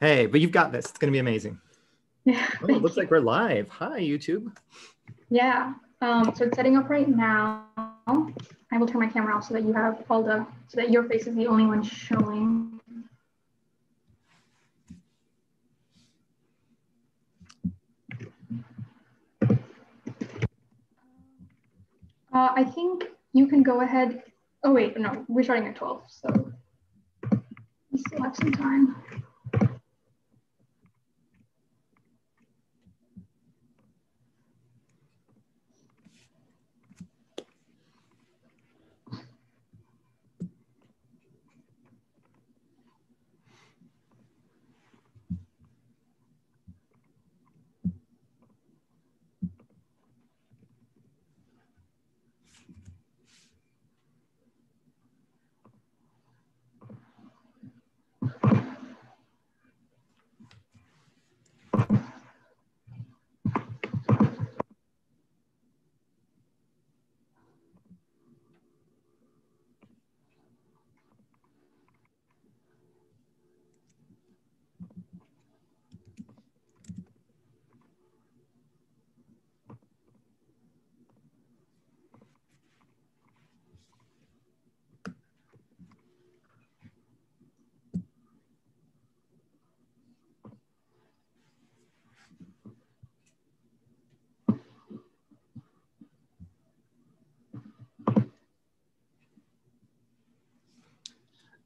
Hey, but you've got this. It's going to be amazing. Yeah. Oh, it looks like we're live. Hi, YouTube. Yeah. Um, so it's setting up right now. I will turn my camera off so that you have all the, so that your face is the only one showing. Uh, I think you can go ahead. Oh wait, no, we're starting at 12, so we still have some time.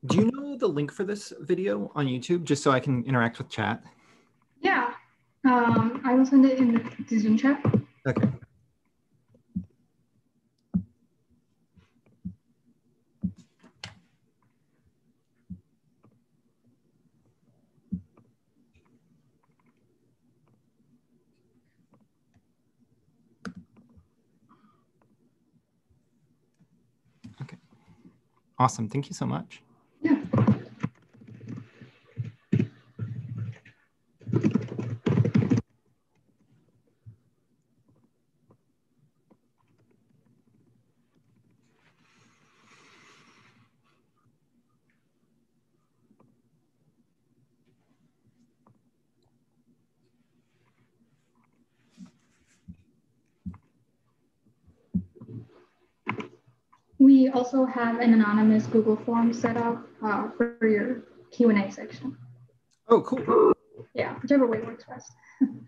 Do you know the link for this video on YouTube just so I can interact with chat? Yeah. Um, I will send it in the Zoom chat. Okay. Okay. Awesome. Thank you so much. Yeah. We also have an anonymous Google form set up uh, for your Q&A section. Oh, cool. Yeah, whichever way works best.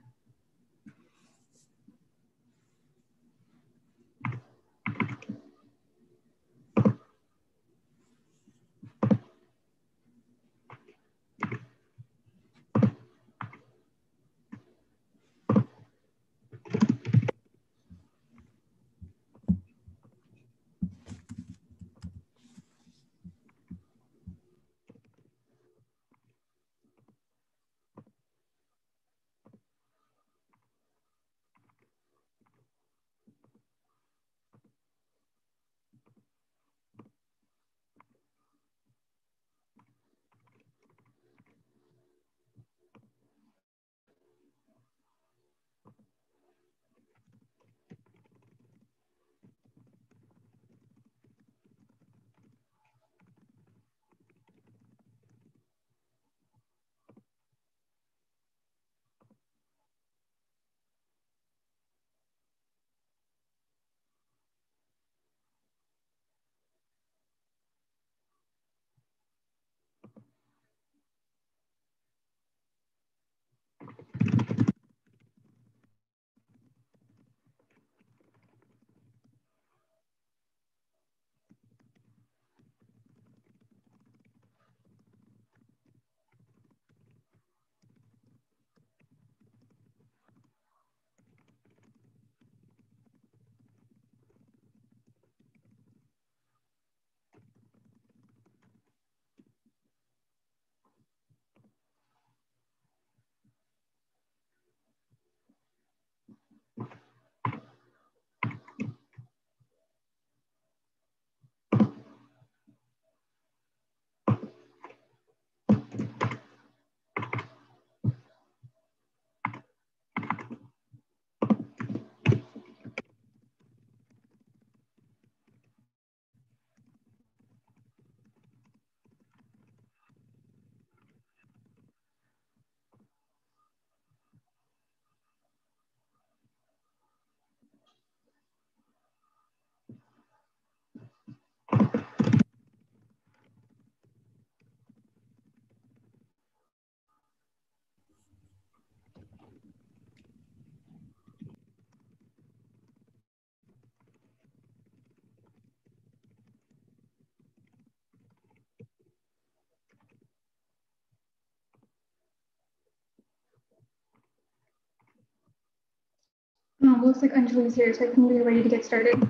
Um, looks like Anjali's here, so I think we're ready to get started.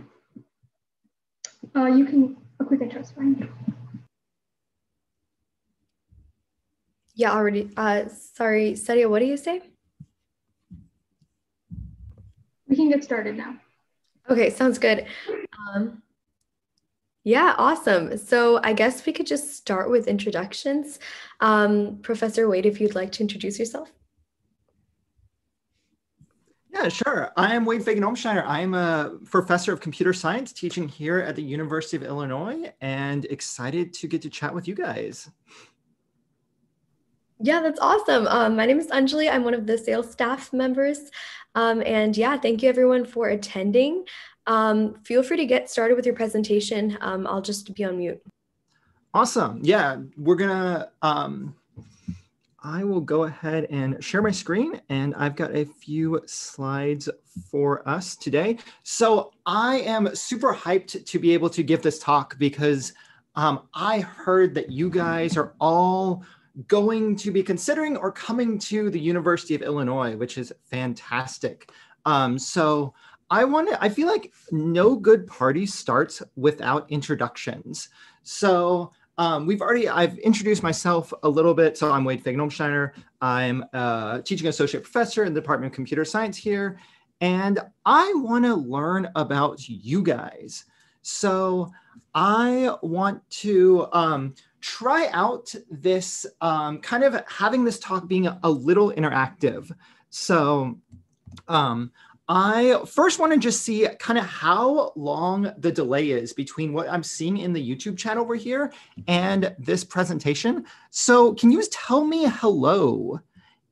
Uh, you can, a quick intro is fine. Yeah, already. Uh, sorry, Sadia, what do you say? We can get started now. Okay, sounds good. Um, yeah, awesome. So I guess we could just start with introductions. Um, Professor Wade, if you'd like to introduce yourself. Yeah, sure. I am Wade Fagen I am a professor of computer science teaching here at the University of Illinois and excited to get to chat with you guys. Yeah, that's awesome. Um, my name is Anjali. I'm one of the sales staff members. Um, and yeah, thank you everyone for attending. Um, feel free to get started with your presentation. Um, I'll just be on mute. Awesome. Yeah, we're gonna, um, I will go ahead and share my screen and I've got a few slides for us today. So I am super hyped to be able to give this talk because um, I heard that you guys are all going to be considering or coming to the University of Illinois, which is fantastic. Um, so I want to, I feel like no good party starts without introductions. So um, we've already, I've introduced myself a little bit. So I'm Wade Fagen I'm a teaching associate professor in the Department of Computer Science here. And I want to learn about you guys. So I want to um, try out this um, kind of having this talk being a, a little interactive. So um, I first want to just see kind of how long the delay is between what I'm seeing in the YouTube chat over here and this presentation. So can you tell me hello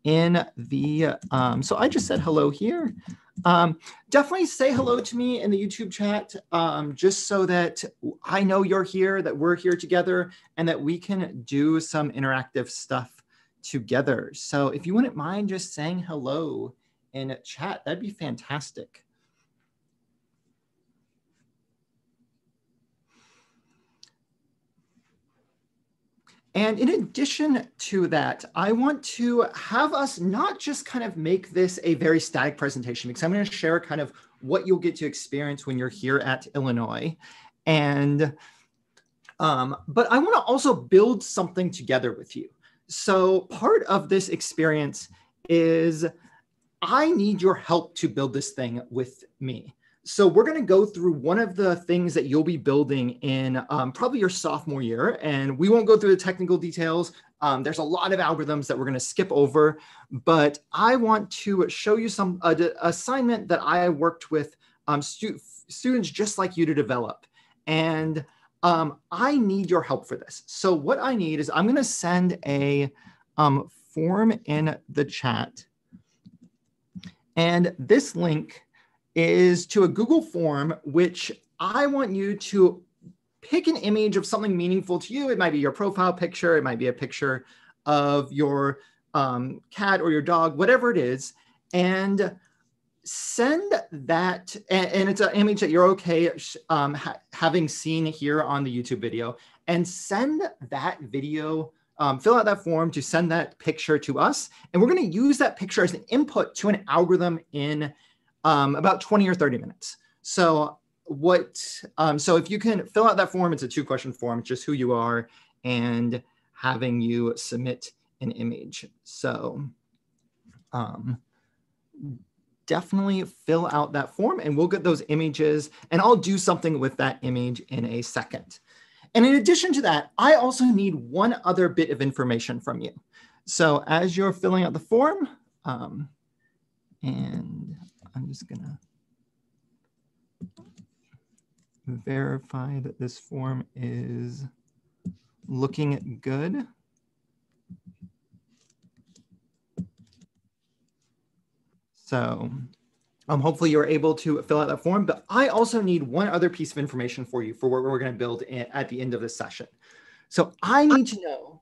in the, um, so I just said hello here. Um, definitely say hello to me in the YouTube chat, um, just so that I know you're here, that we're here together, and that we can do some interactive stuff together. So if you wouldn't mind just saying hello in chat, that'd be fantastic. And in addition to that, I want to have us not just kind of make this a very static presentation, because I'm going to share kind of what you'll get to experience when you're here at Illinois. And, um, but I want to also build something together with you. So part of this experience is I need your help to build this thing with me. So we're going to go through one of the things that you'll be building in um, probably your sophomore year, and we won't go through the technical details. Um, there's a lot of algorithms that we're going to skip over, but I want to show you some uh, assignment that I worked with um, stu students just like you to develop, and um, I need your help for this. So what I need is I'm going to send a um, form in the chat, and this link is to a Google form, which I want you to pick an image of something meaningful to you. It might be your profile picture, it might be a picture of your um, cat or your dog, whatever it is, and send that. And, and it's an image that you're okay um, ha having seen here on the YouTube video, and send that video. Um, fill out that form to send that picture to us. And we're going to use that picture as an input to an algorithm in um, about 20 or 30 minutes. So what, um, so if you can fill out that form, it's a two question form, just who you are and having you submit an image. So um, definitely fill out that form and we'll get those images and I'll do something with that image in a second. And in addition to that, I also need one other bit of information from you. So as you're filling out the form, um, and I'm just gonna verify that this form is looking good. So um, hopefully you're able to fill out that form, but I also need one other piece of information for you for what we're gonna build in, at the end of this session. So I need to know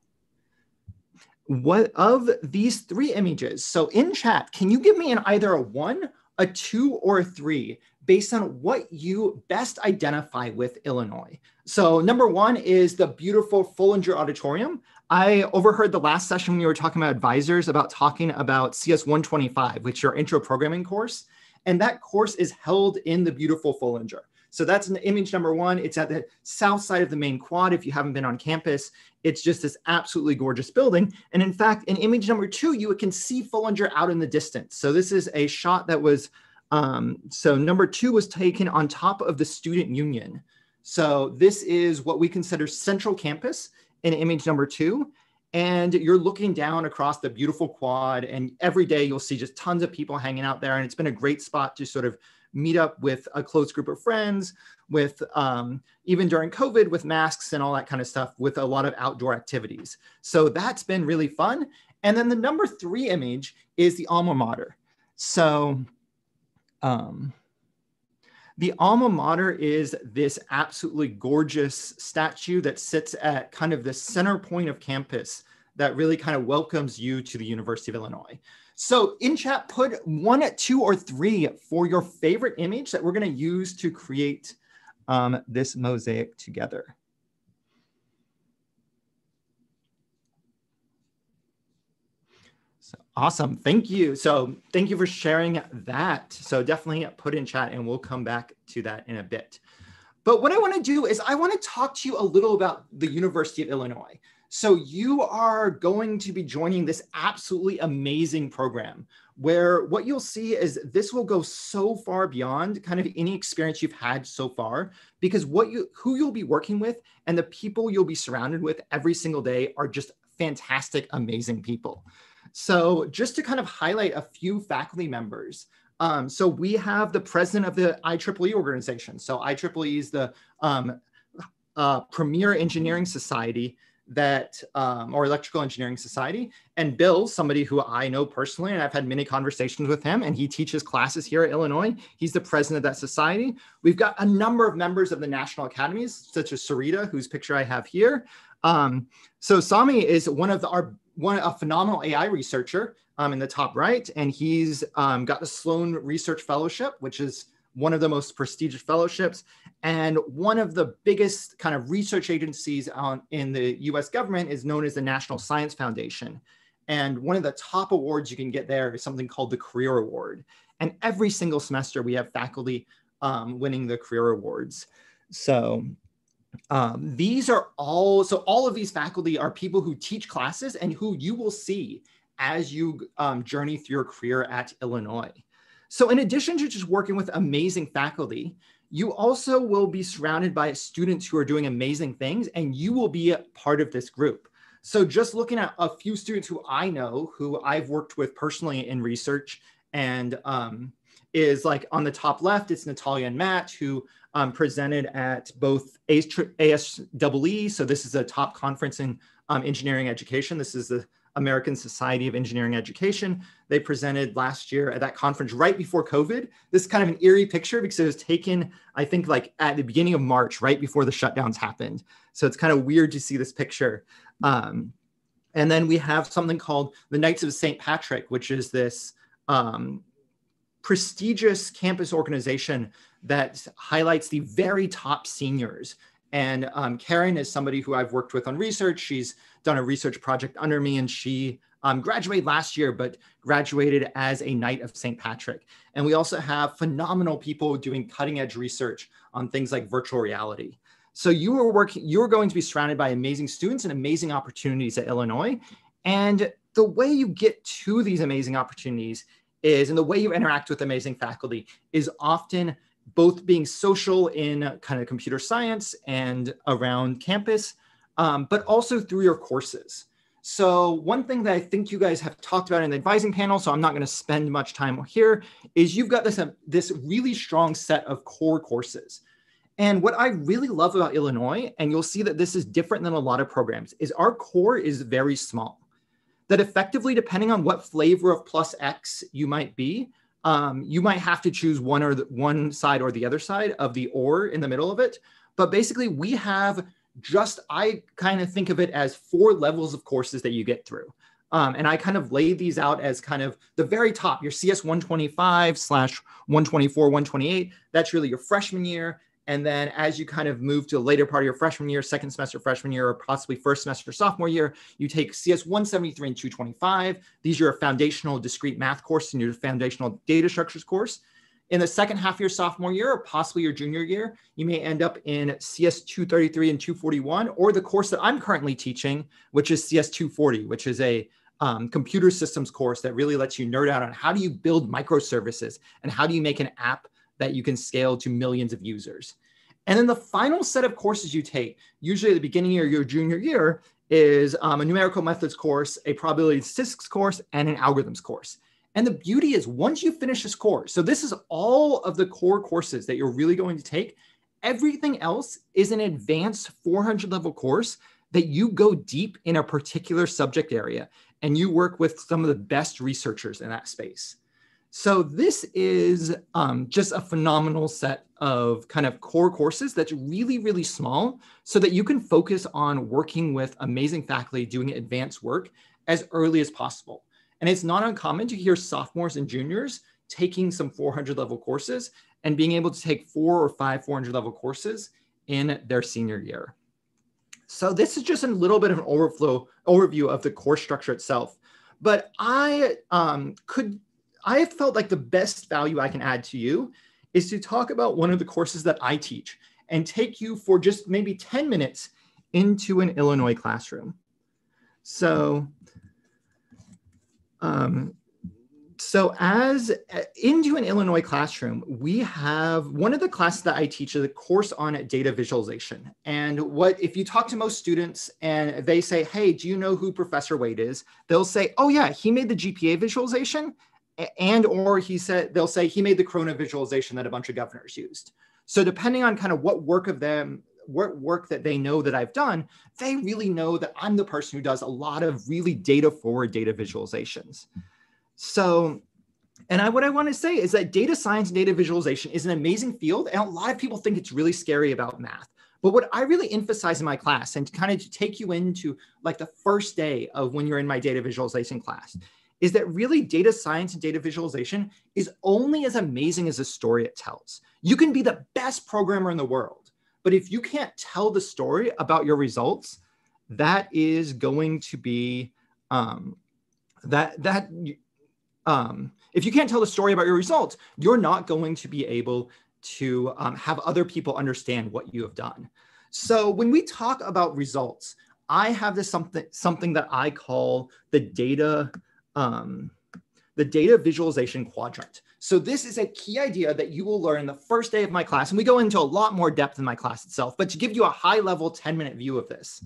what of these three images. So in chat, can you give me an either a one a two or a three based on what you best identify with Illinois. So number one is the beautiful Foellinger Auditorium. I overheard the last session when you were talking about advisors about talking about CS 125, which is your intro programming course. And that course is held in the beautiful Foellinger. So that's an image number one. It's at the south side of the main quad. If you haven't been on campus, it's just this absolutely gorgeous building. And in fact, in image number two, you can see Foellinger out in the distance. So this is a shot that was, um, so number two was taken on top of the student union. So this is what we consider central campus in image number two. And you're looking down across the beautiful quad and every day you'll see just tons of people hanging out there. And it's been a great spot to sort of meet up with a close group of friends, with um, even during COVID, with masks and all that kind of stuff, with a lot of outdoor activities. So that's been really fun. And then the number three image is the alma mater. So um, the alma mater is this absolutely gorgeous statue that sits at kind of the center point of campus that really kind of welcomes you to the University of Illinois. So in chat, put one, two, or three for your favorite image that we're going to use to create um, this mosaic together. So awesome. Thank you. So thank you for sharing that. So definitely put in chat and we'll come back to that in a bit. But what I want to do is I want to talk to you a little about the University of Illinois. So you are going to be joining this absolutely amazing program where what you'll see is this will go so far beyond kind of any experience you've had so far because what you who you'll be working with and the people you'll be surrounded with every single day are just fantastic amazing people. So just to kind of highlight a few faculty members, um, so we have the president of the IEEE organization. So IEEE is the um, uh, premier engineering society that um, or electrical engineering society. And bill somebody who i know personally and i've had many conversations with him and he teaches classes here at illinois. He's the president of that society. We've got a number of members of the national academies such as sarita whose picture i have here. Um, so sami is one of the, our one a phenomenal ai researcher um, in the top right and he's um, got the sloan research fellowship which is one of the most prestigious fellowships and one of the biggest kind of research agencies on, in the US government is known as the National Science Foundation. And one of the top awards you can get there is something called the Career Award. And every single semester we have faculty um, winning the Career Awards. So um, these are all, so all of these faculty are people who teach classes and who you will see as you um, journey through your career at Illinois. So in addition to just working with amazing faculty, you also will be surrounded by students who are doing amazing things and you will be a part of this group. So just looking at a few students who I know, who I've worked with personally in research and um, is like on the top left, it's Natalia and Matt who um, presented at both ASEE. So this is a top conference in um, engineering education. This is the American Society of Engineering Education. They presented last year at that conference right before COVID. This is kind of an eerie picture because it was taken, I think, like at the beginning of March, right before the shutdowns happened. So it's kind of weird to see this picture. Um, and then we have something called the Knights of St. Patrick, which is this um, prestigious campus organization that highlights the very top seniors. And um, Karen is somebody who I've worked with on research. She's done a research project under me, and she um, graduated last year, but graduated as a Knight of St. Patrick. And we also have phenomenal people doing cutting edge research on things like virtual reality. So you are working, you're going to be surrounded by amazing students and amazing opportunities at Illinois. And the way you get to these amazing opportunities is, and the way you interact with amazing faculty is often both being social in kind of computer science and around campus, um, but also through your courses. So one thing that I think you guys have talked about in the advising panel, so I'm not going to spend much time here, is you've got this, uh, this really strong set of core courses. And what I really love about Illinois, and you'll see that this is different than a lot of programs, is our core is very small. That effectively, depending on what flavor of plus X you might be, um, you might have to choose one or the, one side or the other side of the or in the middle of it. But basically, we have just I kind of think of it as four levels of courses that you get through. Um, and I kind of lay these out as kind of the very top, your CS 125 slash 124, 128. That's really your freshman year. And then as you kind of move to the later part of your freshman year, second semester freshman year, or possibly first semester sophomore year, you take CS 173 and 225. These are your foundational discrete math course and your foundational data structures course. in the second half of your sophomore year or possibly your junior year, you may end up in CS 233 and 241, or the course that I'm currently teaching, which is CS 240, which is a um, computer systems course that really lets you nerd out on how do you build microservices and how do you make an app that you can scale to millions of users. And then the final set of courses you take, usually at the beginning of your junior year, is um, a numerical methods course, a probability statistics course, and an algorithms course. And the beauty is once you finish this course, so this is all of the core courses that you're really going to take. Everything else is an advanced 400 level course that you go deep in a particular subject area and you work with some of the best researchers in that space. So this is um, just a phenomenal set of kind of core courses that's really, really small so that you can focus on working with amazing faculty doing advanced work as early as possible. And it's not uncommon to hear sophomores and juniors taking some 400 level courses and being able to take four or five 400 level courses in their senior year. So this is just a little bit of an overflow overview of the course structure itself. But I um, could I have felt like the best value I can add to you is to talk about one of the courses that I teach and take you for just maybe 10 minutes into an Illinois classroom. So, um, so as into an Illinois classroom, we have one of the classes that I teach is a course on data visualization. And what if you talk to most students and they say, "Hey, do you know who Professor Wade is?" They'll say, "Oh yeah, he made the GPA visualization." And or he said they'll say he made the corona visualization that a bunch of governors used. So depending on kind of what work of them what work that they know that i've done they really know that i'm the person who does a lot of really data forward data visualizations. So and I, what i want to say is that data science data visualization is an amazing field and a lot of people think it's really scary about math. But what I really emphasize in my class and to kind of take you into like the first day of when you're in my data visualization class is that really data science and data visualization is only as amazing as the story it tells. You can be the best programmer in the world, but if you can't tell the story about your results, that is going to be um, that that um, if you can't tell the story about your results, you're not going to be able to um, have other people understand what you have done. So when we talk about results, I have this something something that I call the data um, the data visualization quadrant. So this is a key idea that you will learn the first day of my class. And we go into a lot more depth in my class itself, but to give you a high level 10 minute view of this,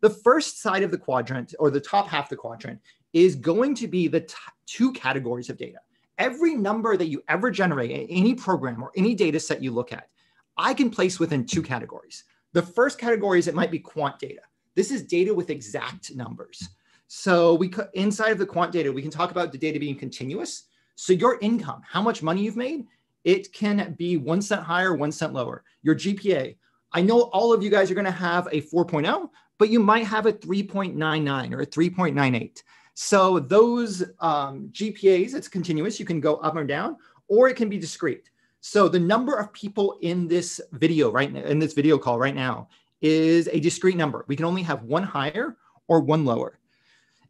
the first side of the quadrant or the top half of the quadrant is going to be the two categories of data. Every number that you ever generate in any program or any data set you look at, I can place within two categories. The first category is it might be quant data. This is data with exact numbers. So we inside of the quant data, we can talk about the data being continuous. So your income, how much money you've made, it can be one cent higher, one cent lower. Your GPA, I know all of you guys are going to have a 4.0, but you might have a 3.99 or a 3.98. So those um, GPAs, it's continuous. You can go up or down, or it can be discrete. So the number of people in this video right now, in this video call right now is a discrete number. We can only have one higher or one lower.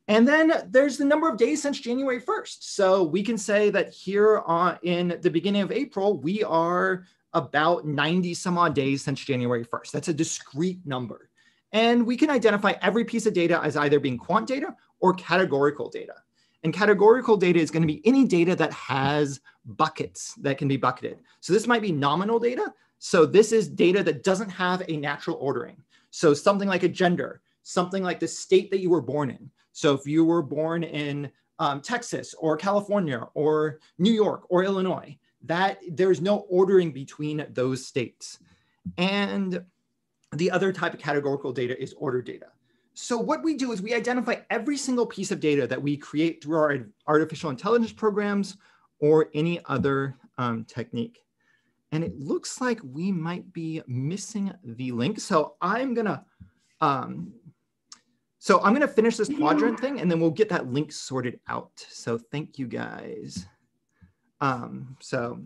And then there's the number of days since January 1st. So we can say that here on, in the beginning of April, we are about 90 some odd days since January 1st. That's a discrete number. And we can identify every piece of data as either being quant data or categorical data. And categorical data is going to be any data that has buckets that can be bucketed. So this might be nominal data. So this is data that doesn't have a natural ordering. So something like a gender, something like the state that you were born in, so if you were born in um, Texas or California or New York or Illinois, that there's no ordering between those states. And the other type of categorical data is order data. So what we do is we identify every single piece of data that we create through our artificial intelligence programs or any other um, technique. And it looks like we might be missing the link. So I'm gonna um, so I'm going to finish this quadrant thing and then we'll get that link sorted out. So thank you guys. Um, so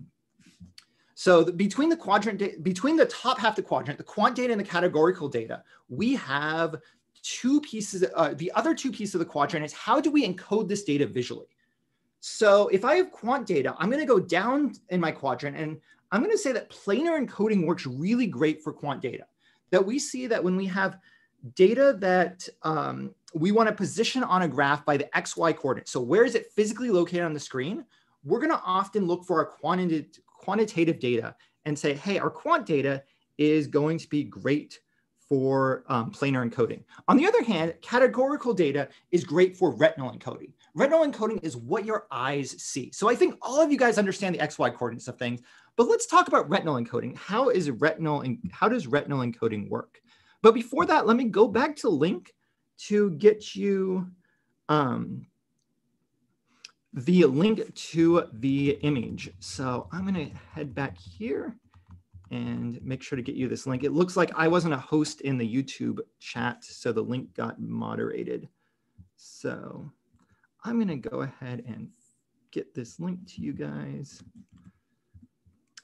so the, between the quadrant, between the top half of the quadrant, the quant data and the categorical data, we have two pieces. Uh, the other two pieces of the quadrant is how do we encode this data visually? So if I have quant data, I'm going to go down in my quadrant and I'm going to say that planar encoding works really great for quant data. That we see that when we have data that um, we want to position on a graph by the XY coordinate, so where is it physically located on the screen? We're going to often look for our quantitative, quantitative data and say, hey, our quant data is going to be great for um, planar encoding. On the other hand, categorical data is great for retinal encoding. Retinal encoding is what your eyes see. So I think all of you guys understand the XY coordinates of things, but let's talk about retinal encoding. How is retinal and how does retinal encoding work? But before that, let me go back to link to get you um, the link to the image. So I'm gonna head back here and make sure to get you this link. It looks like I wasn't a host in the YouTube chat, so the link got moderated. So I'm gonna go ahead and get this link to you guys.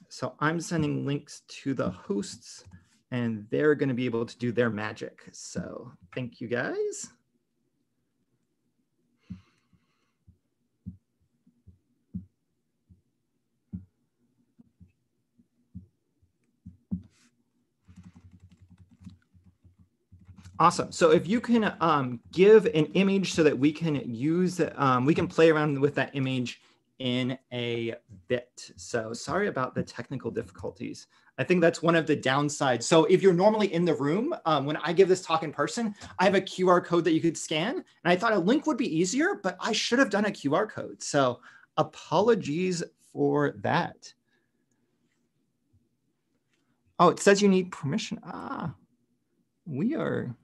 So I'm sending links to the hosts and they're gonna be able to do their magic. So thank you guys. Awesome. So if you can um, give an image so that we can use, um, we can play around with that image in a bit. So sorry about the technical difficulties. I think that's one of the downsides. So if you're normally in the room, um, when I give this talk in person, I have a QR code that you could scan. And I thought a link would be easier, but I should have done a QR code. So apologies for that. Oh, it says you need permission. Ah, we are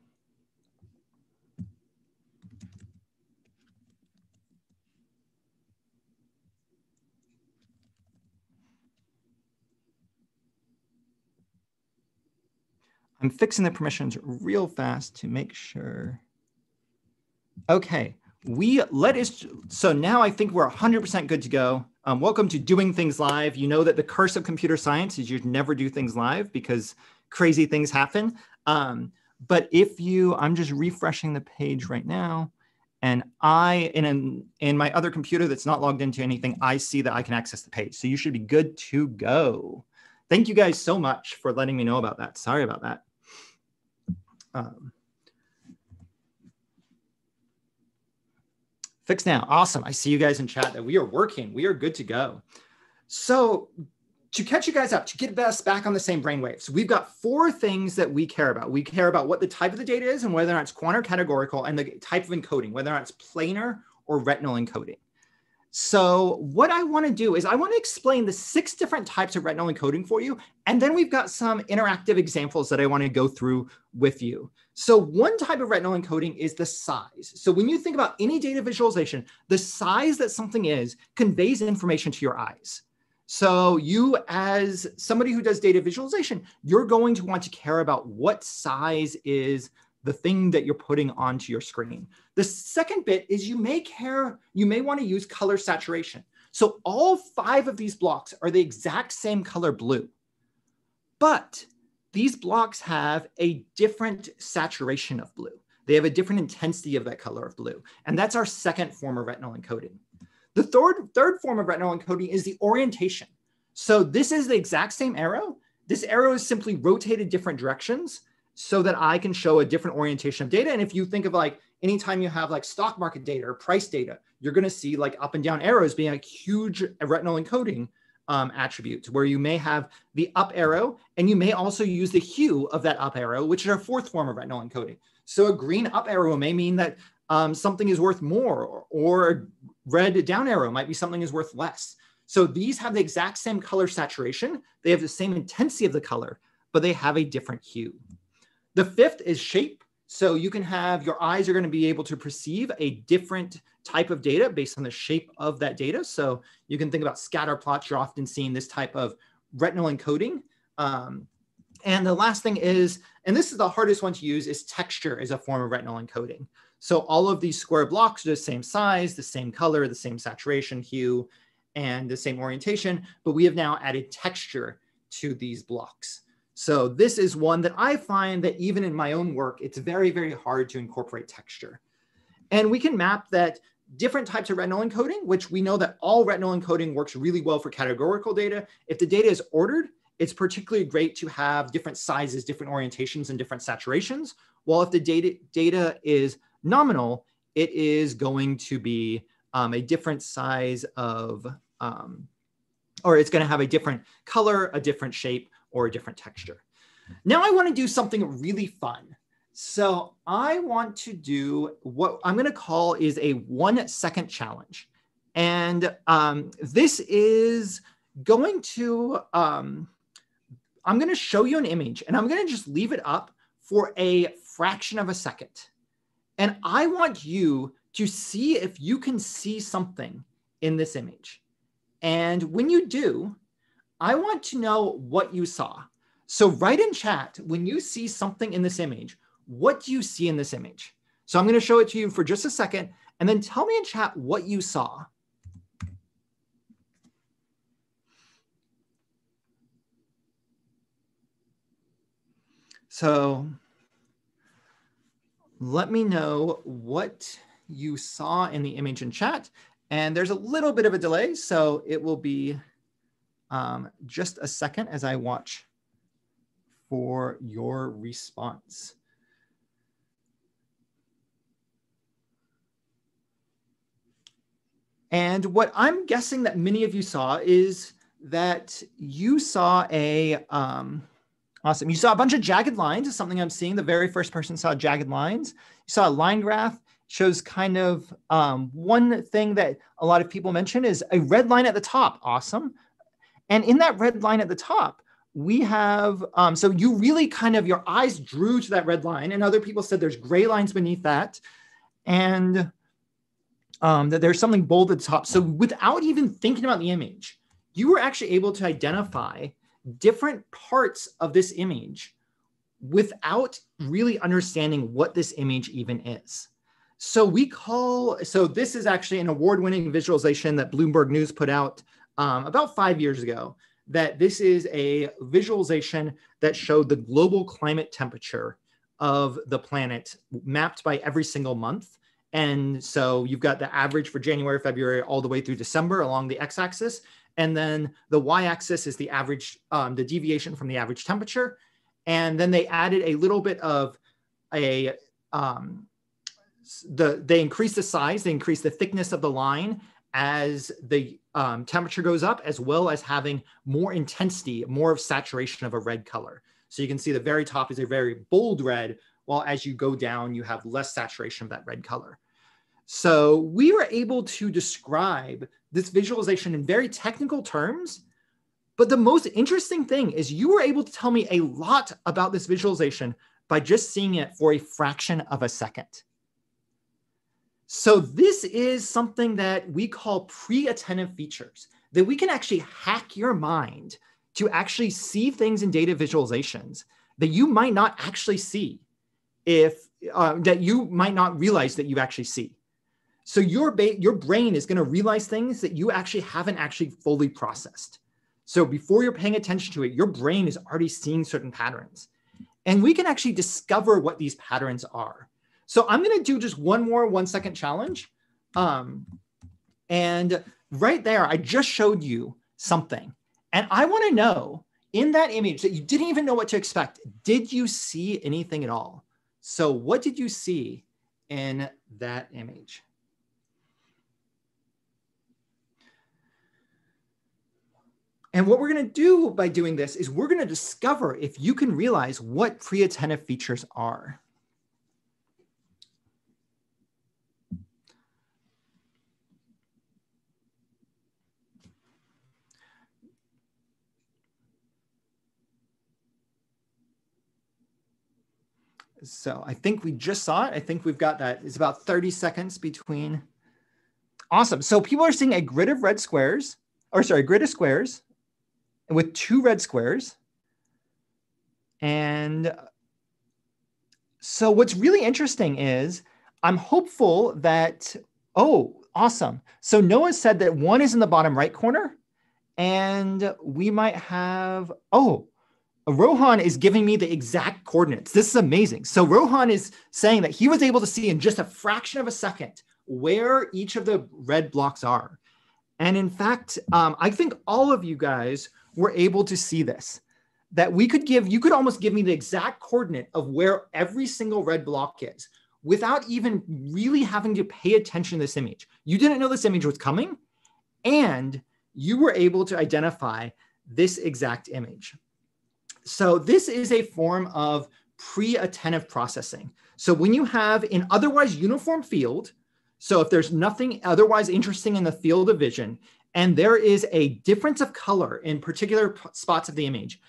I'm fixing the permissions real fast to make sure. Okay, we let us, so now I think we're 100% good to go. Um, welcome to Doing Things Live. You know that the curse of computer science is you never do things live because crazy things happen. Um, but if you, I'm just refreshing the page right now, and I, in, an, in my other computer that's not logged into anything, I see that I can access the page. So you should be good to go. Thank you guys so much for letting me know about that. Sorry about that. Um, fix now. Awesome. I see you guys in chat that we are working. We are good to go. So to catch you guys up, to get us back on the same brainwaves, we've got four things that we care about. We care about what the type of the data is and whether or not it's quant or categorical and the type of encoding, whether or not it's planar or retinal encoding. So what I want to do is I want to explain the six different types of retinal encoding for you. And then we've got some interactive examples that I want to go through with you. So one type of retinal encoding is the size. So when you think about any data visualization, the size that something is conveys information to your eyes. So you as somebody who does data visualization, you're going to want to care about what size is the thing that you're putting onto your screen. The second bit is you may care, you may want to use color saturation. So all five of these blocks are the exact same color blue, but these blocks have a different saturation of blue. They have a different intensity of that color of blue. And that's our second form of retinal encoding. The third, third form of retinal encoding is the orientation. So this is the exact same arrow. This arrow is simply rotated different directions so that I can show a different orientation of data. And if you think of like anytime you have like stock market data or price data, you're going to see like up and down arrows being a huge retinal encoding um, attribute where you may have the up arrow and you may also use the hue of that up arrow, which is our fourth form of retinal encoding. So a green up arrow may mean that um, something is worth more or, or a red down arrow might be something is worth less. So these have the exact same color saturation. They have the same intensity of the color, but they have a different hue. The fifth is shape. So you can have your eyes are going to be able to perceive a different type of data based on the shape of that data. So you can think about scatter plots. You're often seeing this type of retinal encoding. Um, and the last thing is, and this is the hardest one to use, is texture as a form of retinal encoding. So all of these square blocks are the same size, the same color, the same saturation, hue, and the same orientation, but we have now added texture to these blocks. So this is one that I find that even in my own work, it's very, very hard to incorporate texture. And we can map that different types of retinal encoding, which we know that all retinal encoding works really well for categorical data. If the data is ordered, it's particularly great to have different sizes, different orientations, and different saturations. While if the data, data is nominal, it is going to be um, a different size of, um, or it's going to have a different color, a different shape, or a different texture. Now I want to do something really fun. So I want to do what I'm going to call is a one second challenge. And um, this is going to, um, I'm going to show you an image and I'm going to just leave it up for a fraction of a second. And I want you to see if you can see something in this image. And when you do, I want to know what you saw. So write in chat when you see something in this image, what do you see in this image? So I'm going to show it to you for just a second and then tell me in chat what you saw. So let me know what you saw in the image in chat. And there's a little bit of a delay, so it will be um, just a second as I watch for your response. And what I'm guessing that many of you saw is that you saw a, um, awesome, you saw a bunch of jagged lines is something I'm seeing. The very first person saw jagged lines. You saw a line graph shows kind of um, one thing that a lot of people mention is a red line at the top. Awesome. And in that red line at the top, we have, um, so you really kind of, your eyes drew to that red line and other people said there's gray lines beneath that and um, that there's something bold at the top. So without even thinking about the image, you were actually able to identify different parts of this image without really understanding what this image even is. So we call, so this is actually an award-winning visualization that Bloomberg News put out um, about five years ago that this is a visualization that showed the global climate temperature of the planet mapped by every single month. And so you've got the average for January, February, all the way through December along the x axis. And then the y axis is the average, um, the deviation from the average temperature. And then they added a little bit of a, um, the, they increase the size, they increase the thickness of the line as the um, temperature goes up, as well as having more intensity, more of saturation of a red color. So you can see the very top is a very bold red, while as you go down, you have less saturation of that red color. So we were able to describe this visualization in very technical terms. But the most interesting thing is you were able to tell me a lot about this visualization by just seeing it for a fraction of a second. So this is something that we call pre-attentive features, that we can actually hack your mind to actually see things in data visualizations that you might not actually see if uh, that you might not realize that you actually see. So your ba- your brain is going to realize things that you actually haven't actually fully processed. So before you're paying attention to it, your brain is already seeing certain patterns. And we can actually discover what these patterns are. So I'm going to do just one more one second challenge. Um, and right there, I just showed you something. And I want to know in that image that you didn't even know what to expect, did you see anything at all? So what did you see in that image? And what we're going to do by doing this is we're going to discover if you can realize what pre-attentive features are. So I think we just saw it. I think we've got that. It's about 30 seconds between. Awesome. So people are seeing a grid of red squares, or sorry, grid of squares with two red squares. And so what's really interesting is I'm hopeful that, oh, awesome. So Noah said that one is in the bottom right corner and we might have, oh, Rohan is giving me the exact coordinates. This is amazing. So Rohan is saying that he was able to see in just a fraction of a second where each of the red blocks are. And in fact, um, I think all of you guys were able to see this that we could give, you could almost give me the exact coordinate of where every single red block is without even really having to pay attention to this image. You didn't know this image was coming, and you were able to identify this exact image. So this is a form of pre-attentive processing. So when you have an otherwise uniform field, so if there's nothing otherwise interesting in the field of vision, and there is a difference of color in particular spots of the image,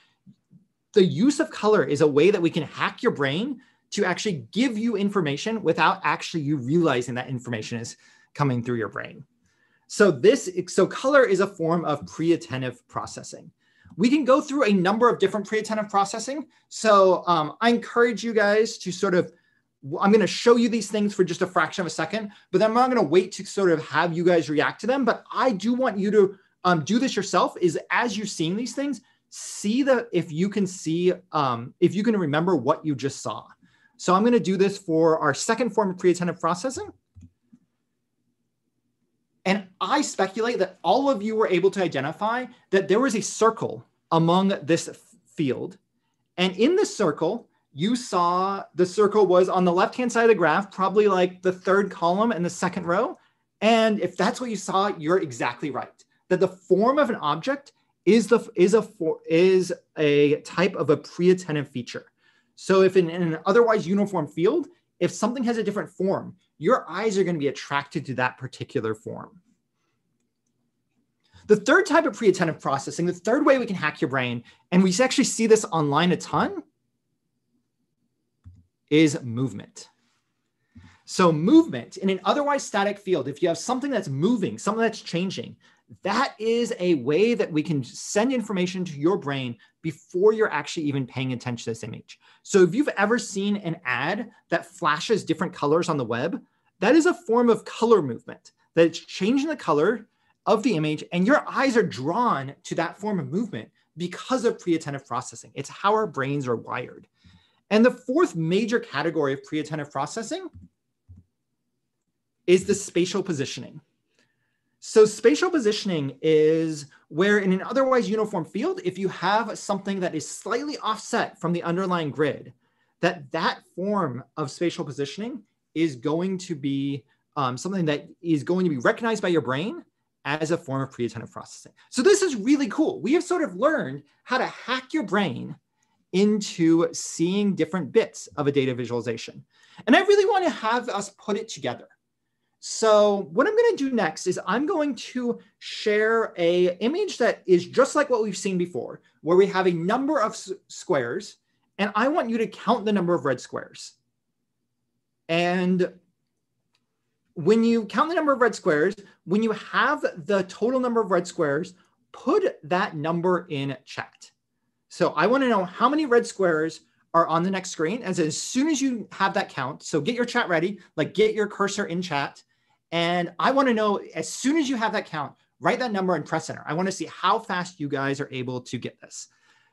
the use of color is a way that we can hack your brain to actually give you information without actually you realizing that information is coming through your brain. So this, so color is a form of pre-attentive processing. We can go through a number of different pre-attentive processing. So um, I encourage you guys to sort of, I'm going to show you these things for just a fraction of a second, but then I'm not going to wait to sort of have you guys react to them. But I do want you to um, do this yourself is as you're seeing these things, see the, if you can see, um, if you can remember what you just saw. So I'm going to do this for our second form of pre-attentive processing. And I speculate that all of you were able to identify that there was a circle among this field. And in this circle, you saw the circle was on the left hand side of the graph, probably like the third column and the second row. And if that's what you saw, you're exactly right. That the form of an object is the is a for, is a type of a pre-attentive feature. So if in, in an otherwise uniform field, if something has a different form, your eyes are going to be attracted to that particular form. The third type of pre-attentive processing, the third way we can hack your brain, and we actually see this online a ton, is movement. So movement in an otherwise static field, if you have something that's moving, something that's changing, that is a way that we can send information to your brain before you're actually even paying attention to this image. So if you've ever seen an ad that flashes different colors on the web, that is a form of color movement that it's changing the color of the image and your eyes are drawn to that form of movement because of pre-attentive processing. It's how our brains are wired. And the fourth major category of pre-attentive processing is the spatial positioning. So spatial positioning is where in an otherwise uniform field, if you have something that is slightly offset from the underlying grid, that that form of spatial positioning is going to be um, something that is going to be recognized by your brain as a form of pre-attentive processing. So this is really cool. We have sort of learned how to hack your brain into seeing different bits of a data visualization. And I really want to have us put it together. So what I'm going to do next is I'm going to share a image that is just like what we've seen before, where we have a number of squares, and I want you to count the number of red squares. And when you count the number of red squares, when you have the total number of red squares, put that number in chat. So I want to know how many red squares are on the next screen. As, as soon as you have that count, so get your chat ready, like get your cursor in chat. And I want to know as soon as you have that count, write that number and press enter. I want to see how fast you guys are able to get this.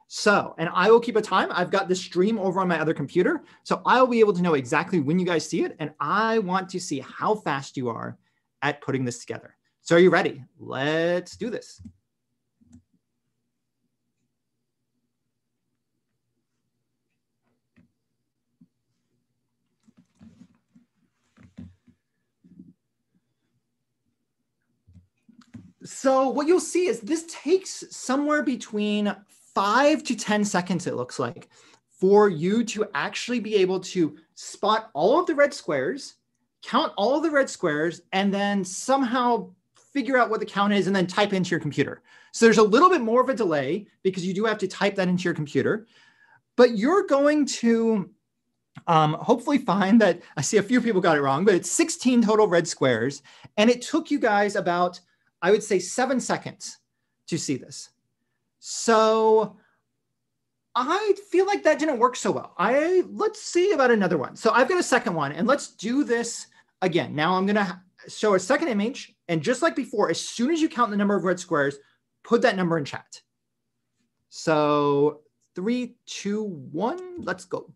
So, and I will keep a time. I've got the stream over on my other computer. So I'll be able to know exactly when you guys see it. And I want to see how fast you are at putting this together. So are you ready? Let's do this. So what you'll see is this takes somewhere between five to 10 seconds, it looks like, for you to actually be able to spot all of the red squares, count all of the red squares, and then somehow figure out what the count is and then type into your computer. So there's a little bit more of a delay because you do have to type that into your computer, but you're going to um, hopefully find that I see a few people got it wrong, but it's 16 total red squares. And it took you guys about I would say seven seconds to see this. So I feel like that didn't work so well. I let's see about another one. So I've got a second one and let's do this again. Now I'm going to show a second image. And just like before, as soon as you count the number of red squares, put that number in chat. So three, two, one, let's go.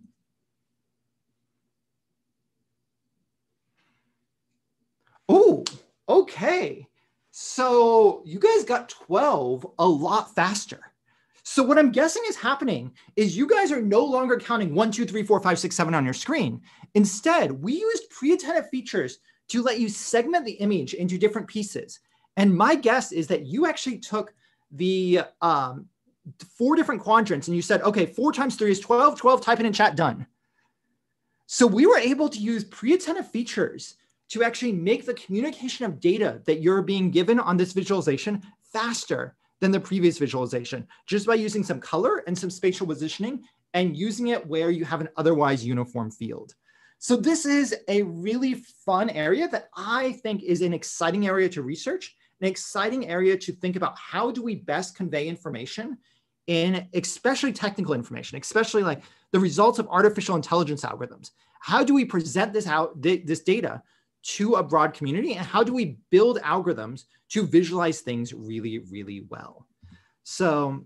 Oh, okay. So you guys got 12 a lot faster. So what I'm guessing is happening is you guys are no longer counting one, two, three, four, five, six, seven on your screen. Instead, we used pre-attentive features to let you segment the image into different pieces. And my guess is that you actually took the um, four different quadrants and you said, okay, four times three is 12, 12, type it in chat, done. So we were able to use pre-attentive features to actually make the communication of data that you're being given on this visualization faster than the previous visualization, just by using some color and some spatial positioning and using it where you have an otherwise uniform field. So this is a really fun area that I think is an exciting area to research, an exciting area to think about how do we best convey information in especially technical information, especially like the results of artificial intelligence algorithms. How do we present this out this data to a broad community and how do we build algorithms to visualize things really really well? So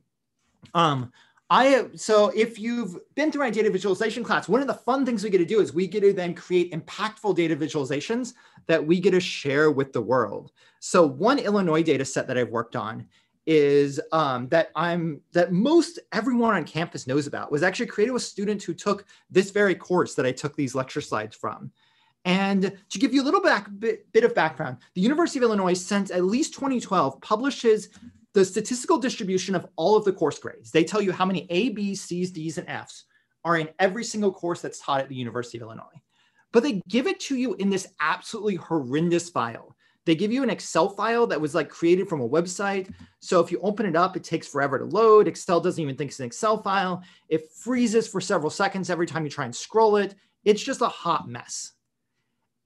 um I so if you've been through my data visualization class, one of the fun things we get to do is we get to then create impactful data visualizations that we get to share with the world. So one Illinois data set that I've worked on is um, that I'm that most everyone on campus knows about was actually created with students who took this very course that I took these lecture slides from. And to give you a little back, bit, bit of background, the University of Illinois, since at least 2012, publishes the statistical distribution of all of the course grades. They tell you how many A, B, C's, D's, and F's are in every single course that's taught at the University of Illinois. But they give it to you in this absolutely horrendous file. They give you an Excel file that was like created from a website. So if you open it up, it takes forever to load. Excel doesn't even think it's an Excel file. It freezes for several seconds every time you try and scroll it. It's just a hot mess.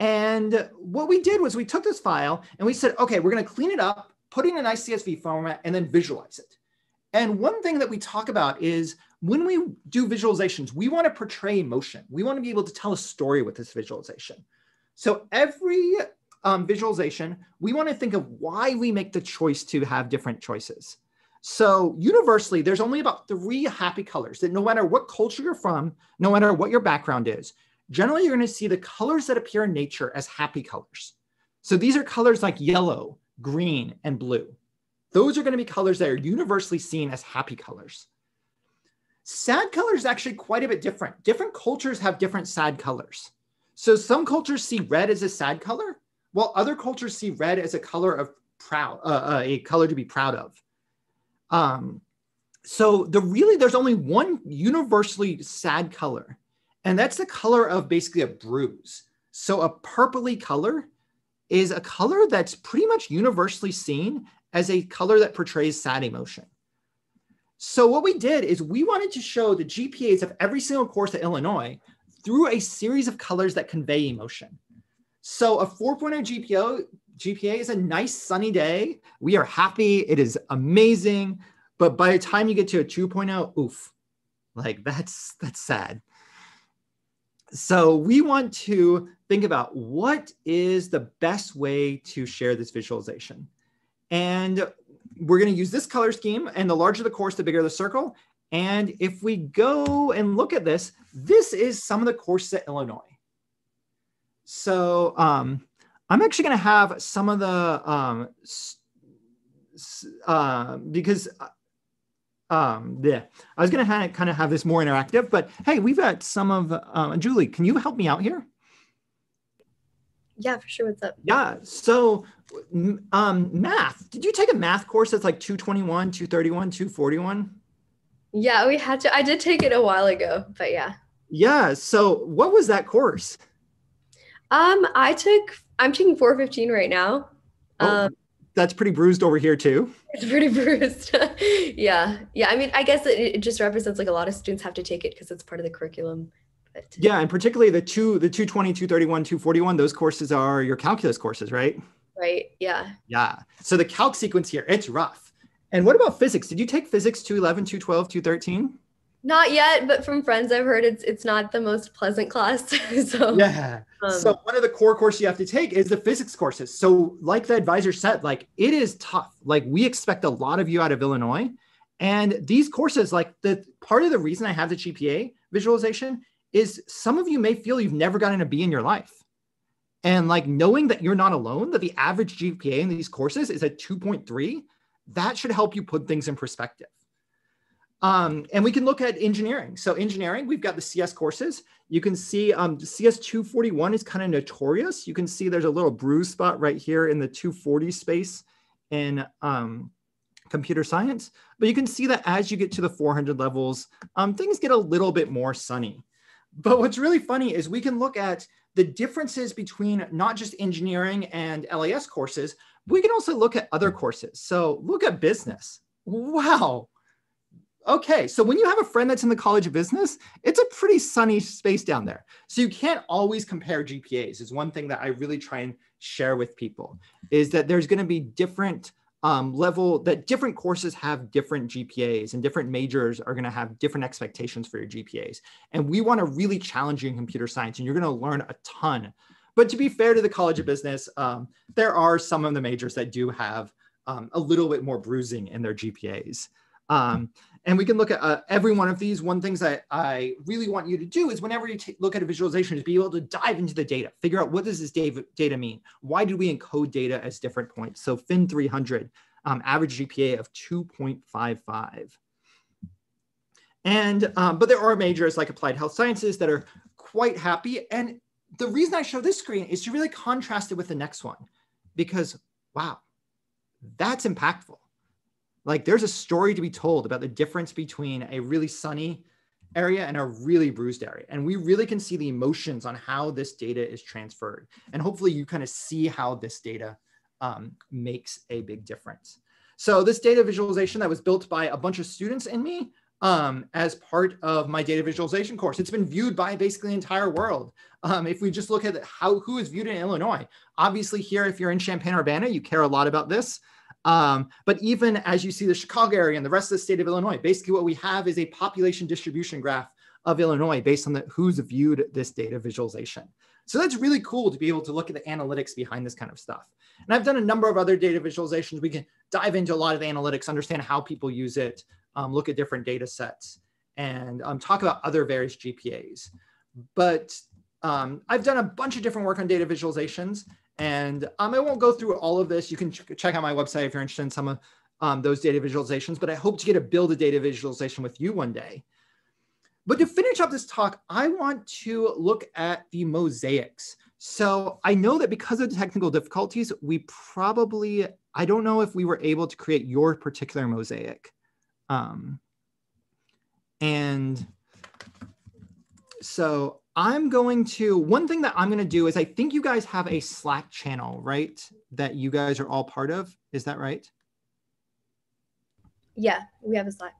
And what we did was we took this file and we said, okay, we're going to clean it up put it in a nice CSV format, and then visualize it. And one thing that we talk about is when we do visualizations, we want to portray emotion. We want to be able to tell a story with this visualization. So every um, visualization, we want to think of why we make the choice to have different choices. So universally, there's only about three happy colors that no matter what culture you're from, no matter what your background is, generally you're going to see the colors that appear in nature as happy colors. So these are colors like yellow, green, and blue. Those are going to be colors that are universally seen as happy colors. Sad color is actually quite a bit different. Different cultures have different sad colors. So some cultures see red as a sad color, while other cultures see red as a color of proud, uh, uh, a color to be proud of. Um, so the really there's only one universally sad color, and that's the color of basically a bruise. So a purpley color is a color that's pretty much universally seen as a color that portrays sad emotion. So what we did is we wanted to show the GPAs of every single course at Illinois through a series of colors that convey emotion. So a 4.0 GPA, GPA is a nice sunny day. We are happy. It is amazing. But by the time you get to a 2.0, oof, like that's that's sad. So we want to think about what is the best way to share this visualization. And we're going to use this color scheme and the larger the course, the bigger the circle. And if we go and look at this, this is some of the courses at Illinois. So um, I'm actually going to have some of the, um, uh, because um yeah. I was gonna have, kind of have this more interactive but hey we've got some of uh, julie can you help me out here? Yeah for sure what's up? Yeah so um math. Did you take a math course that's like 221 231 241 yeah we had to i did take it a while ago but yeah. Yeah so what was that course? Um i took i'm taking 415 right now. Oh. um that's pretty bruised over here too. It's pretty bruised. yeah. Yeah. I mean, I guess it, it, just represents like a lot of students have to take it because it's part of the curriculum. But yeah, and particularly the two, the 220, 231, 241, those courses are your calculus courses, right? Right. Yeah. Yeah. So the calc sequence here, it's rough. And what about physics? Did you take physics 211, 212, 213? Not yet, but from friends I've heard it's it's not the most pleasant class. so yeah. Um, so one of the core courses you have to take is the physics courses. So like the advisor said, like it is tough. Like we expect a lot of you out of Illinois, and these courses, like the part of the reason I have the GPA visualization is some of you may feel you've never gotten a B in your life, And like knowing that you're not alone, that the average GPA in these courses is at 2.3, that should help you put things in perspective. Um, and we can look at engineering. So engineering, we've got the CS courses. You can see um, CS 241 is kind of notorious. You can see there's a little bruise spot right here in the 240 space in um, computer science. But you can see that as you get to the 400 levels, um, things get a little bit more sunny. But what's really funny is we can look at the differences between not just engineering and LAS courses, we can also look at other courses. So look at business. Wow, Okay, so when you have a friend that's in the College of Business, it's a pretty sunny space down there. So you can't always compare GPAs. Is one thing that I really try and share with people is that there's going to be different um, level that different courses have different GPAs and different majors are going to have different expectations for your GPAs. And we want to really challenge you in computer science, and you're going to learn a ton. But to be fair to the College of Business, um, there are some of the majors that do have um, a little bit more bruising in their GPAs. Um, and we can look at uh, every one of these. One things that I really want you to do is whenever you look at a visualization is be able to dive into the data, figure out what does this data mean? Why do we encode data as different points? So Fin 300, um, average GPA of 2.55. And, um, but there are majors like applied health sciences that are quite happy. And the reason I show this screen is to really contrast it with the next one because wow, that's impactful like there's a story to be told about the difference between a really sunny area and a really bruised area. And we really can see the emotions on how this data is transferred. And hopefully you kind of see how this data um, makes a big difference. So this data visualization that was built by a bunch of students and me um, as part of my data visualization course. It's been viewed by basically the entire world. Um, if we just look at how who is viewed in Illinois, obviously here, if you're in Champaign-Urbana, you care a lot about this. Um, but even as you see the Chicago area and the rest of the state of Illinois, basically what we have is a population distribution graph of Illinois based on the, who's viewed this data visualization. So that's really cool to be able to look at the analytics behind this kind of stuff. And I've done a number of other data visualizations. We can dive into a lot of the analytics, understand how people use it, um, look at different data sets, and um, talk about other various GPAs. But um, I've done a bunch of different work on data visualizations. And um, I won't go through all of this. You can ch check out my website if you're interested in some of um, those data visualizations, but I hope to get to build a data visualization with you one day. But to finish up this talk, I want to look at the mosaics. So I know that because of the technical difficulties, we probably, I don't know if we were able to create your particular mosaic. Um, and so I'm going to, one thing that I'm going to do is I think you guys have a Slack channel, right? That you guys are all part of. Is that right? Yeah, we have a Slack.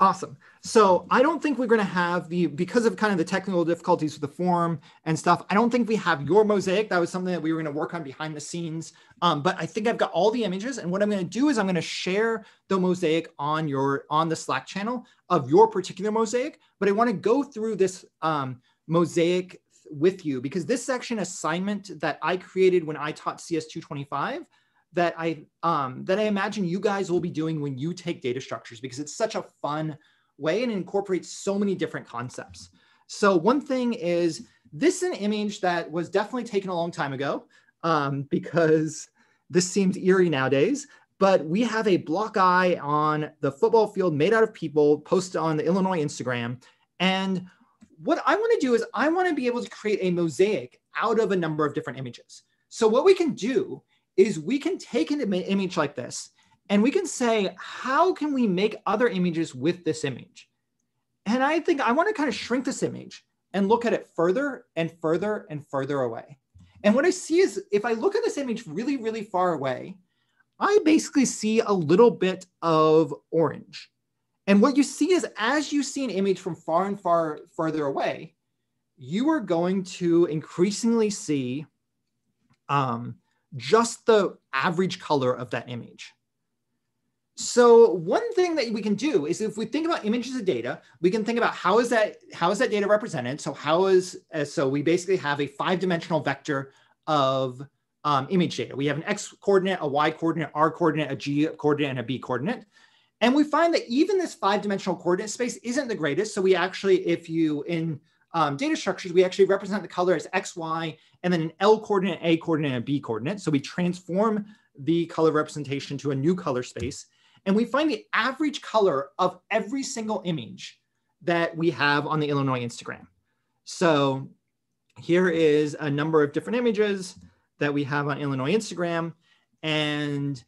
Awesome. So I don't think we're going to have the, because of kind of the technical difficulties with the form and stuff, I don't think we have your mosaic. That was something that we were going to work on behind the scenes. Um, but I think I've got all the images. And what I'm going to do is I'm going to share the mosaic on your, on the Slack channel of your particular mosaic. But I want to go through this um, mosaic with you because this section assignment that I created when I taught CS225 that I um, that I imagine you guys will be doing when you take data structures because it's such a fun way and incorporates so many different concepts. So one thing is this is an image that was definitely taken a long time ago um, because this seems eerie nowadays. But we have a block eye on the football field made out of people posted on the Illinois Instagram. And what I want to do is I want to be able to create a mosaic out of a number of different images. So what we can do is we can take an image like this and we can say, how can we make other images with this image? And I think I want to kind of shrink this image and look at it further and further and further away. And what I see is if I look at this image really, really far away, I basically see a little bit of orange. And what you see is as you see an image from far and far further away, you are going to increasingly see um, just the average color of that image. So one thing that we can do is if we think about images of data, we can think about how is that how is that data represented? So how is uh, so we basically have a five-dimensional vector of um, image data. We have an x coordinate, a y coordinate, r coordinate, a g coordinate, and a b coordinate. And we find that even this five dimensional coordinate space isn't the greatest. So we actually, if you in um, data structures, we actually represent the color as X, Y, and then an L coordinate, A coordinate, and a B coordinate. So we transform the color representation to a new color space. And we find the average color of every single image that we have on the Illinois Instagram. So here is a number of different images that we have on Illinois Instagram. And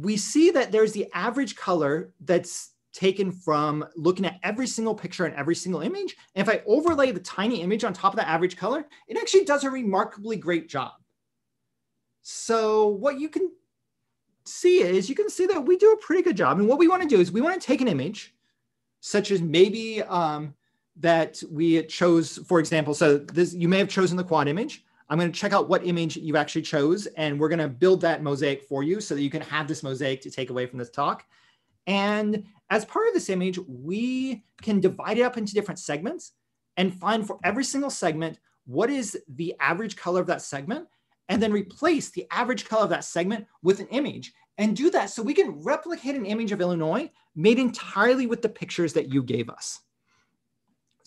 we see that there's the average color that's taken from looking at every single picture and every single image. And if I overlay the tiny image on top of the average color, it actually does a remarkably great job. So what you can see is you can see that we do a pretty good job. And what we want to do is we want to take an image, such as maybe um, that we chose, for example, so this you may have chosen the quad image. I'm going to check out what image you actually chose, and we're going to build that mosaic for you so that you can have this mosaic to take away from this talk. And as part of this image, we can divide it up into different segments and find for every single segment, what is the average color of that segment, and then replace the average color of that segment with an image and do that so we can replicate an image of Illinois made entirely with the pictures that you gave us.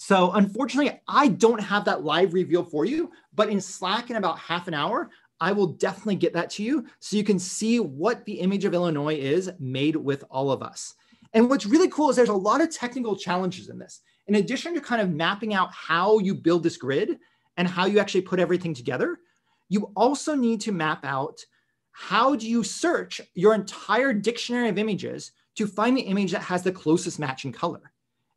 So unfortunately, I don't have that live reveal for you, but in Slack in about half an hour, I will definitely get that to you so you can see what the image of Illinois is made with all of us. And what's really cool is there's a lot of technical challenges in this. In addition to kind of mapping out how you build this grid and how you actually put everything together, you also need to map out how do you search your entire dictionary of images to find the image that has the closest matching color.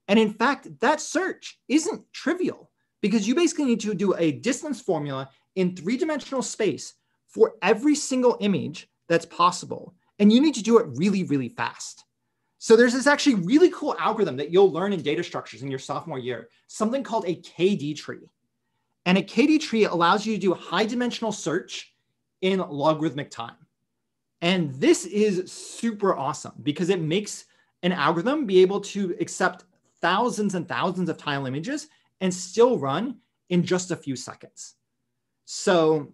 And in fact, that search isn't trivial because you basically need to do a distance formula in three dimensional space for every single image that's possible. And you need to do it really, really fast. So there's this actually really cool algorithm that you'll learn in data structures in your sophomore year, something called a KD tree. And a KD tree allows you to do high dimensional search in logarithmic time. And this is super awesome because it makes an algorithm be able to accept thousands and thousands of tile images and still run in just a few seconds. So,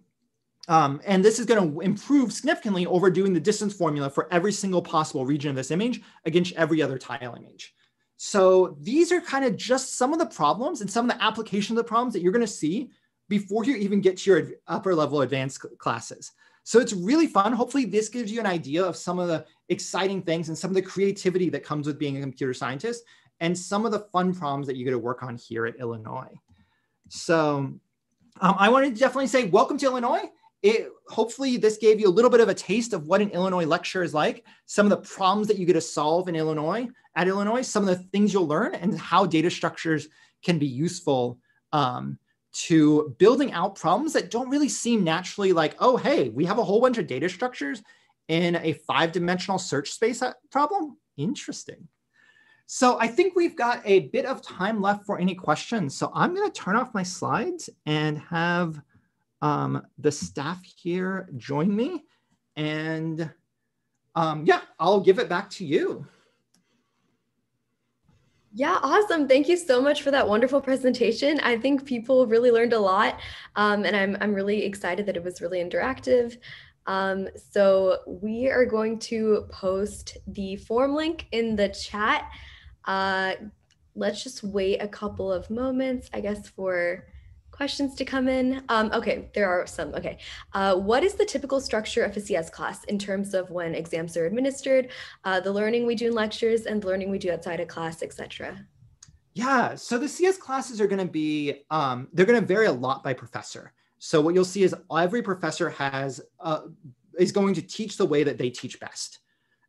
um, and this is going to improve significantly over doing the distance formula for every single possible region of this image against every other tile image. So these are kind of just some of the problems and some of the application of the problems that you're going to see before you even get to your upper level advanced classes. So it's really fun. Hopefully this gives you an idea of some of the exciting things and some of the creativity that comes with being a computer scientist and some of the fun problems that you get to work on here at Illinois. So um, I wanted to definitely say welcome to Illinois. It, hopefully this gave you a little bit of a taste of what an Illinois lecture is like, some of the problems that you get to solve in Illinois, at Illinois, some of the things you'll learn and how data structures can be useful um, to building out problems that don't really seem naturally like, oh, hey, we have a whole bunch of data structures in a five dimensional search space uh, problem. Interesting. So I think we've got a bit of time left for any questions. So I'm going to turn off my slides and have um, the staff here join me. And um, yeah, I'll give it back to you. Yeah, awesome. Thank you so much for that wonderful presentation. I think people really learned a lot, um, and I'm, I'm really excited that it was really interactive. Um, so we are going to post the form link in the chat. Uh, let's just wait a couple of moments, I guess, for questions to come in. Um, okay, there are some. Okay. Uh, what is the typical structure of a CS class in terms of when exams are administered, uh, the learning we do in lectures, and the learning we do outside of class, etc.? Yeah, so the CS classes are going to be, um, they're going to vary a lot by professor. So what you'll see is every professor has, uh, is going to teach the way that they teach best.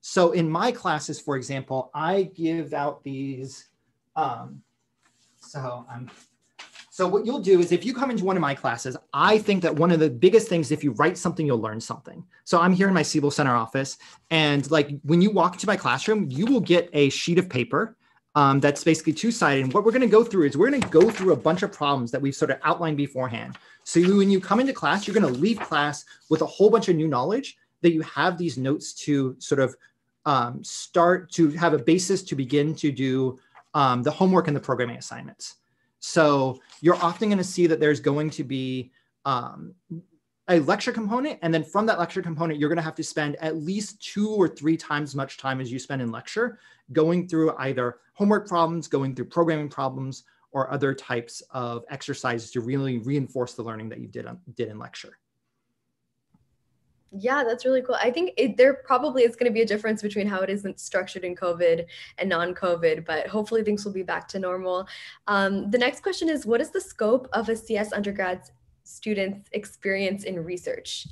So in my classes, for example, I give out these. Um, so I'm. So what you'll do is if you come into one of my classes, I think that one of the biggest things, if you write something, you'll learn something. So I'm here in my Siebel Center office. And like when you walk into my classroom, you will get a sheet of paper um, that's basically two-sided. And what we're going to go through is we're going to go through a bunch of problems that we've sort of outlined beforehand. So when you come into class, you're going to leave class with a whole bunch of new knowledge that you have these notes to sort of um, start to have a basis to begin to do um, the homework and the programming assignments. So you're often going to see that there's going to be um, a lecture component. And then from that lecture component, you're going to have to spend at least two or three times as much time as you spend in lecture going through either homework problems, going through programming problems, or other types of exercises to really reinforce the learning that you did, on, did in lecture. Yeah, that's really cool. I think it, there probably is going to be a difference between how it isn't structured in COVID and non-COVID, but hopefully things will be back to normal. Um, the next question is, what is the scope of a CS undergrad student's experience in research?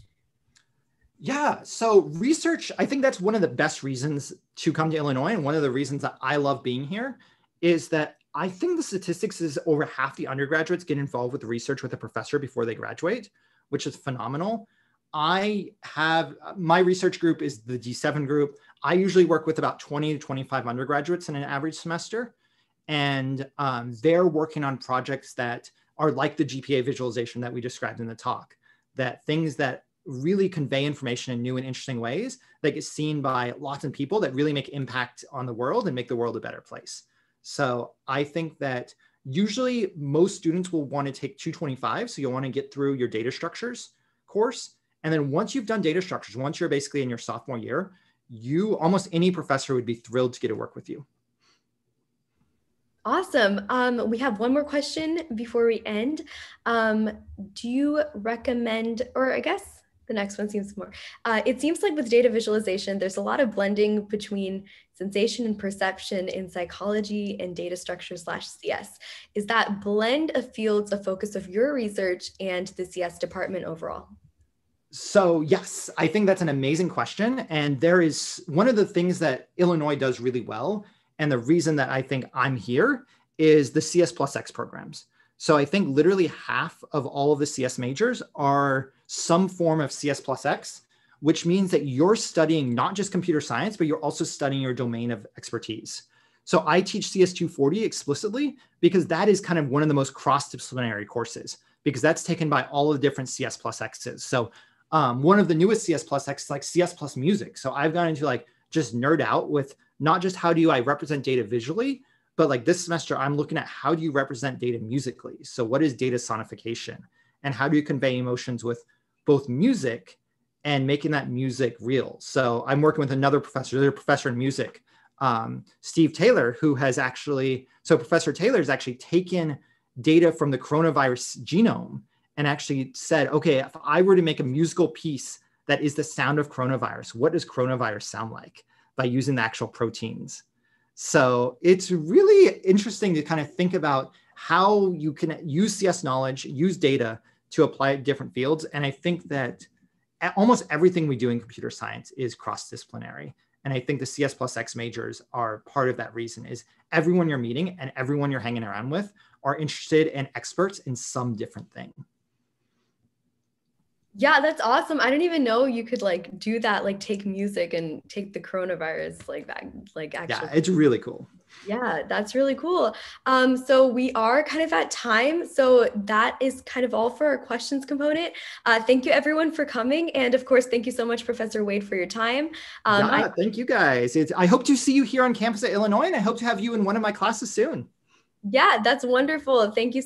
Yeah, so research, I think that's one of the best reasons to come to Illinois. And one of the reasons that I love being here is that I think the statistics is over half the undergraduates get involved with research with a professor before they graduate, which is phenomenal. I have my research group is the D7 group. I usually work with about 20 to 25 undergraduates in an average semester. And um, they're working on projects that are like the GPA visualization that we described in the talk, that things that really convey information in new and interesting ways that get seen by lots of people that really make impact on the world and make the world a better place. So I think that usually most students will want to take 225. So you'll want to get through your data structures course and then once you've done data structures, once you're basically in your sophomore year, you almost any professor would be thrilled to get to work with you. Awesome. Um, we have one more question before we end. Um, do you recommend, or I guess the next one seems more, uh, it seems like with data visualization, there's a lot of blending between sensation and perception in psychology and data structure slash CS. Is that blend of fields a focus of your research and the CS department overall? So, yes, I think that's an amazing question. And there is one of the things that Illinois does really well. And the reason that I think I'm here is the CS plus X programs. So, I think literally half of all of the CS majors are some form of CS plus X, which means that you're studying not just computer science, but you're also studying your domain of expertise. So, I teach CS240 explicitly because that is kind of one of the most cross disciplinary courses because that's taken by all of the different CS plus X's. So um, one of the newest CS Plus X is like CS Plus Music. So I've gone into like just nerd out with not just how do I represent data visually, but like this semester I'm looking at how do you represent data musically. So what is data sonification, and how do you convey emotions with both music and making that music real. So I'm working with another professor, another professor in music, um, Steve Taylor, who has actually so Professor Taylor has actually taken data from the coronavirus genome and actually said, okay, if I were to make a musical piece that is the sound of coronavirus, what does coronavirus sound like by using the actual proteins? So it's really interesting to kind of think about how you can use CS knowledge, use data to apply it different fields. And I think that almost everything we do in computer science is cross-disciplinary. And I think the CS plus X majors are part of that reason is everyone you're meeting and everyone you're hanging around with are interested and experts in some different thing. Yeah, that's awesome. I didn't even know you could like do that, like take music and take the coronavirus like back, like actually. Yeah, it's really cool. Yeah, that's really cool. Um, so we are kind of at time. So that is kind of all for our questions component. Uh, thank you everyone for coming. And of course, thank you so much, Professor Wade, for your time. Um, yeah, I, thank you guys. It's, I hope to see you here on campus at Illinois and I hope to have you in one of my classes soon. Yeah, that's wonderful. Thank you.